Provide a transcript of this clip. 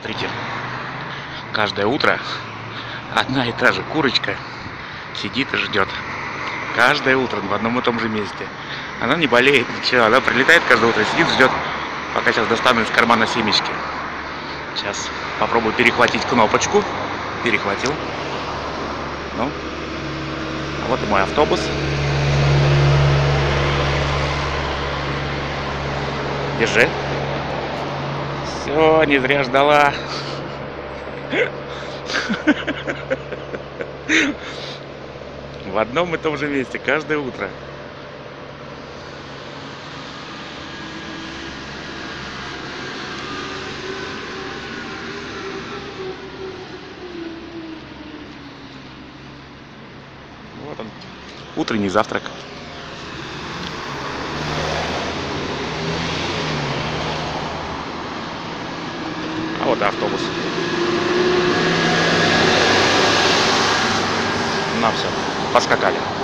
Смотрите, каждое утро одна и та же курочка сидит и ждет. Каждое утро в одном и том же месте. Она не болеет, ничего. Она прилетает каждое утро, сидит, ждет, пока сейчас достану из кармана семечки. Сейчас попробую перехватить кнопочку. Перехватил. Ну, а вот и мой автобус. Держи. Все, не зря ждала. В одном и том же месте, каждое утро. Вот он, утренний завтрак. Вот и автобус. На все, поскакали.